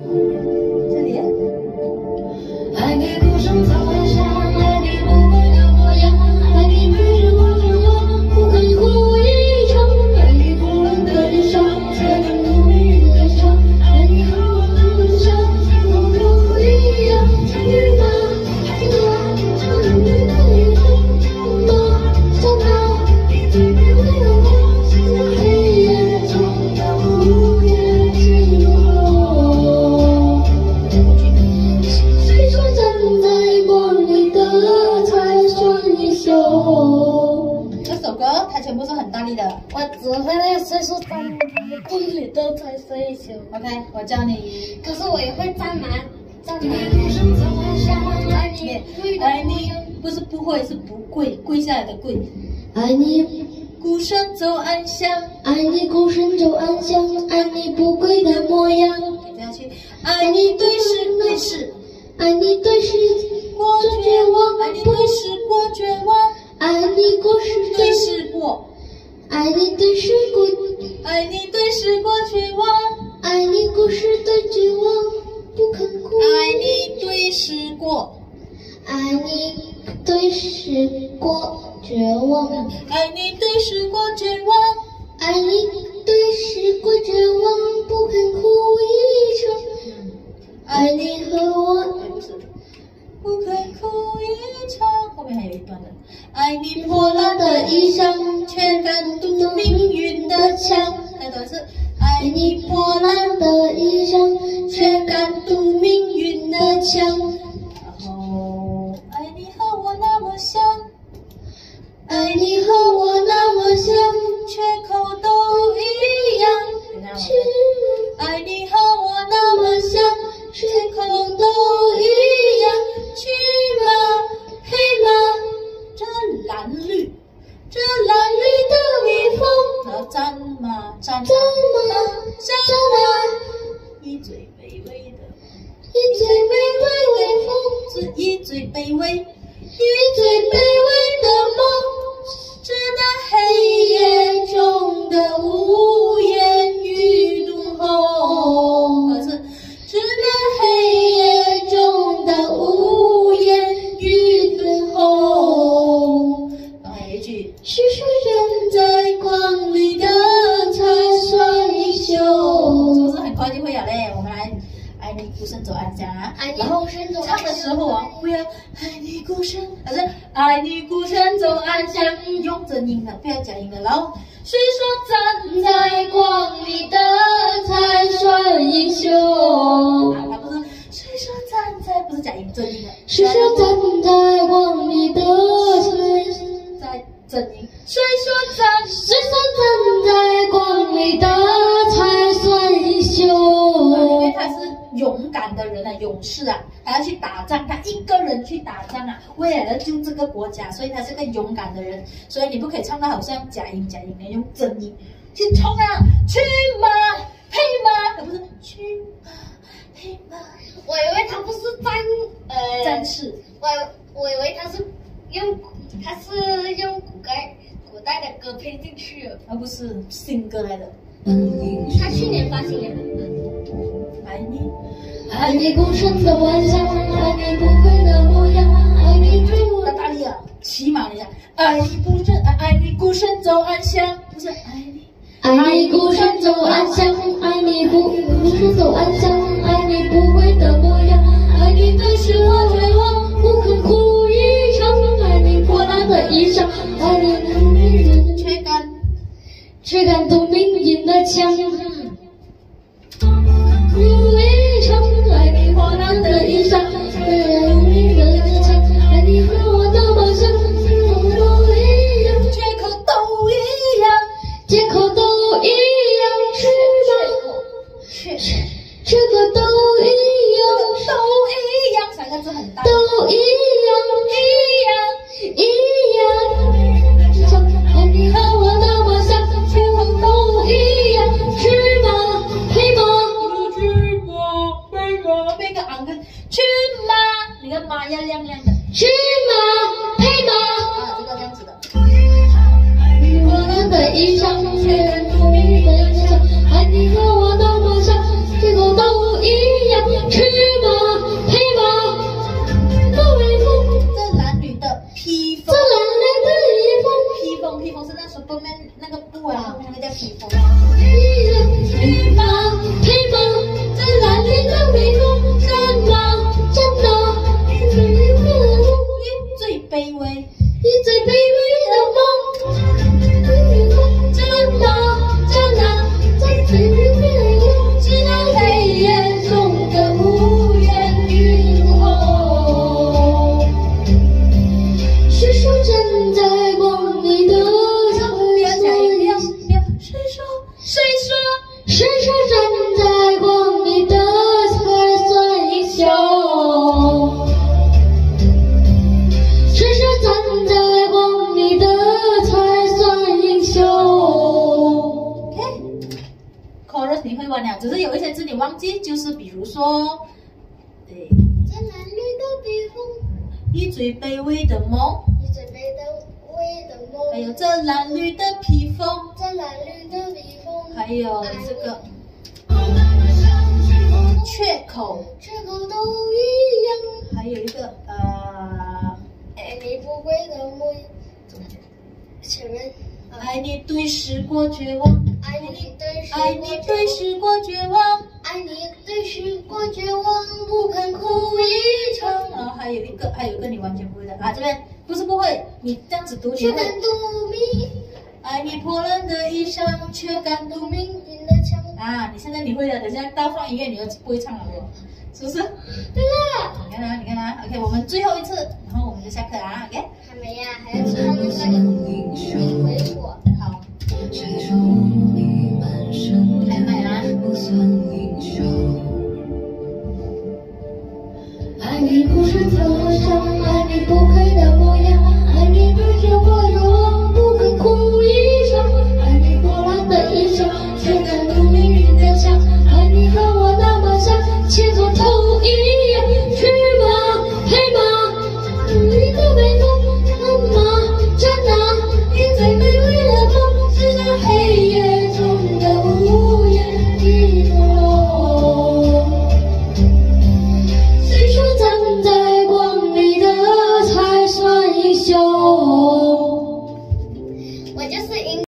这里。爱你孤身走暗巷，里的才算英雄？OK，我教你。可是我也会站马，站马。爱你，爱你不是不会，是不跪，跪下来的跪。爱你，孤身走暗巷，爱你孤身走暗巷，爱你不跪的模样。爱你对视对视爱你对视过绝望，爱你对视过绝望，爱你故事对视过，爱你对视过。爱你对视过绝望，爱你故事的绝望，不肯哭。爱你对时过，爱你对时过绝望，爱你对时过绝望，爱你对时过绝望，不肯哭一场。爱你和我，哎不，肯哭一场。后面还有一段的，爱你破烂的衣裳，却敢堵命运的枪。那段是爱你破烂的衣裳，却敢堵命运的枪。马战战马战战马，一最卑微的，一最卑微微风，是一最卑微，一最卑微的梦。是那黑夜中的无言与怒吼。可是，是那黑夜中的无言与怒吼。然后还有一句，是谁站在光里你孤身走暗巷啊。爱你然后孤身走暗唱的时候啊，不要爱你孤身，还是爱你孤身走暗巷，用真音的，不要假音的。然后谁说站在光里的才算英雄啊，。他不是谁说站在，不是假音，真音的。谁说站在光里的才？勇士啊，他要去打仗，他一个人去打仗啊，为了救这个国家，所以他是个勇敢的人。所以你不可以唱到好像假音假音，你要用真音去冲啊！去马配马，而不是去马配马。我以为他不是战呃战士，我我以为他是用他是用古代古代的歌配进去的。而不是新歌来的。他去年发行的。爱你，爱你孤身走暗巷，爱你不跪的模样，爱你对我要大力啊！起码你想，爱你孤身，爱你孤身走暗巷，不是爱你。爱你孤身走暗巷，爱你不，不跪的模样，爱你对视我绝望，不肯哭一场，爱你破烂的衣裳，爱你不命运却敢却敢堵命运的枪。都一样，一样，一样。像爱你和我那么像，借口都一样，是吗？配吗？去马背马背个昂个去马，你的马要亮亮的是吗？配吗？啊，这个这样子的。破烂的衣裳，却敢堵命运的枪，爱你和我说，对，这蓝绿的披风，你最卑微的梦，你最卑的微的梦，还有这蓝绿的披风，这蓝绿的披风，还有这个。缺口，缺口都一样，还有一个呃，爱你不跪的梦，前面，爱你对时过绝望，爱你对时爱你对时过绝望，时过绝望，不肯哭一一场，还有一个，还有一个你完全不会的啊，这边不是不会，你这样子读你会。却敢读明，爱你破烂的衣裳，却敢读读命运的枪。啊！你现在你会了，等下到放音乐你就不会唱了哦，是不是？对了，你看啊，你看啊，OK，我们最后一次，然后我们就下课了啊，OK，还没呀，还要唱那个你回我。好，